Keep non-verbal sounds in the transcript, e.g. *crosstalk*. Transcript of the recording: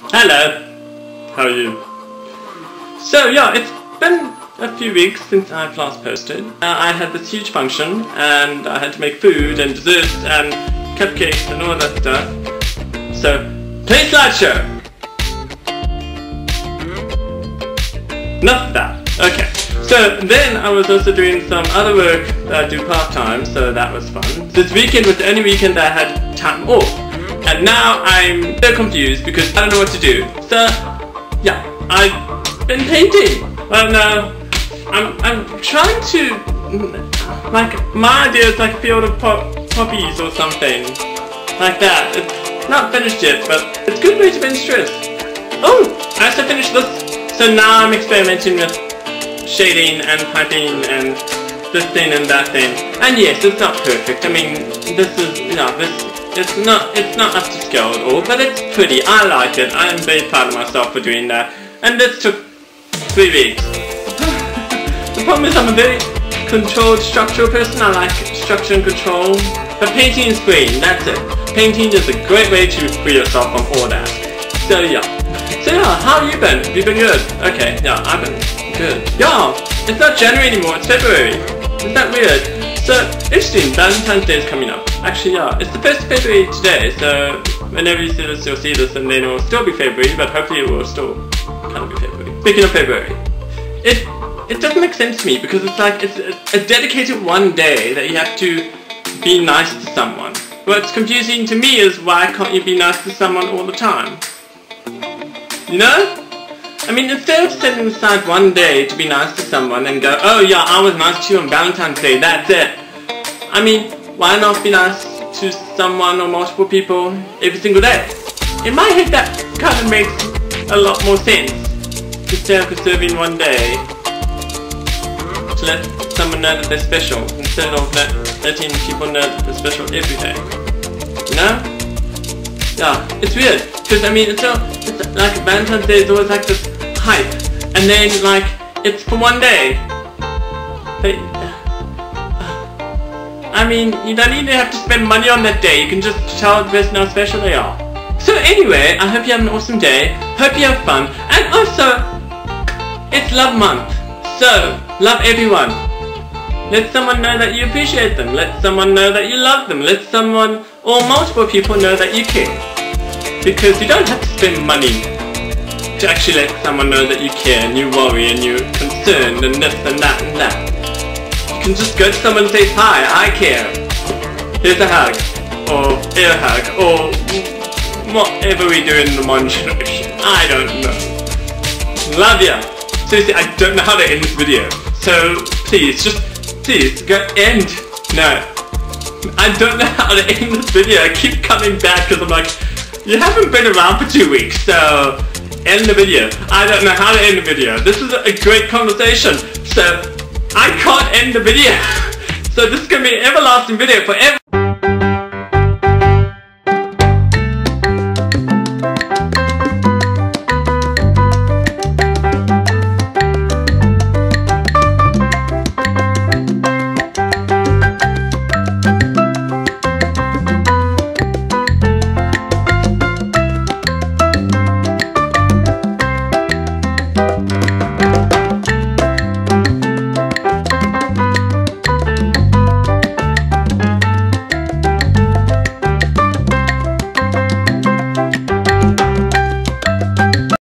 Hello. How are you? So yeah, it's been a few weeks since I've last posted. Uh, I had this huge function and I had to make food and desserts and cupcakes and all that stuff. So, play slideshow! Enough of that. Okay. So then I was also doing some other work that I do part-time, so that was fun. This weekend was the only weekend that I had time off. And now I'm so confused because I don't know what to do. So, yeah, I've been painting. And uh, I'm, I'm trying to, like, my idea is like a field of pop poppies or something. Like that. It's not finished yet, but it's a good way to bend stress. Oh, I also finished this. So now I'm experimenting with shading and piping and this thing and that thing. And yes, it's not perfect. I mean, this is, you know, this, it's not, it's not up to scale at all, but it's pretty. I like it. I am very proud of myself for doing that. And this took three weeks. *sighs* the problem is I'm a very controlled structural person. I like structure and control. But painting is green, that's it. Painting is a great way to free yourself from all that. So yeah. So yeah, how you been? Have you been good? Okay, yeah, I've been good. Yeah, it's not January anymore, it's February. Isn't that weird? So, interesting, Valentine's Day is coming up. Actually, yeah, it's the 1st of February today, so whenever you see this, you'll see this, and then it will still be February, but hopefully it will still kind of be February. Speaking of February, it it doesn't make sense to me because it's like it's a, a dedicated one day that you have to be nice to someone. What's confusing to me is why can't you be nice to someone all the time? You know? I mean, instead of setting aside one day to be nice to someone and go, oh yeah, I was nice to you on Valentine's Day, that's it. I mean, why not be nice to someone or multiple people every single day? In my head, that kind of makes a lot more sense. Instead of conserving one day to let someone know that they're special, instead of let, letting people know that they're special every day. You know? Yeah, it's weird. Because, I mean, it's, all, it's like Valentine's Day is always like this hype. And then, like, it's for one day. I mean, you don't even have to spend money on that day. You can just tell the person how special they are. So anyway, I hope you have an awesome day. Hope you have fun. And also, it's Love Month. So, love everyone. Let someone know that you appreciate them. Let someone know that you love them. Let someone or multiple people know that you care. Because you don't have to spend money to actually let someone know that you care and you worry and you're concerned and this and that and that. Can just go to someone and say, hi, I care. Here's a hug. Or air hug. Or whatever we do in the Montrose. I don't know. Love ya. Seriously, I don't know how to end this video. So please, just please go end. No. I don't know how to end this video. I keep coming back because I'm like, you haven't been around for two weeks, so end the video. I don't know how to end the video. This is a great conversation, so I can't end the video. so this is going to be an everlasting video forever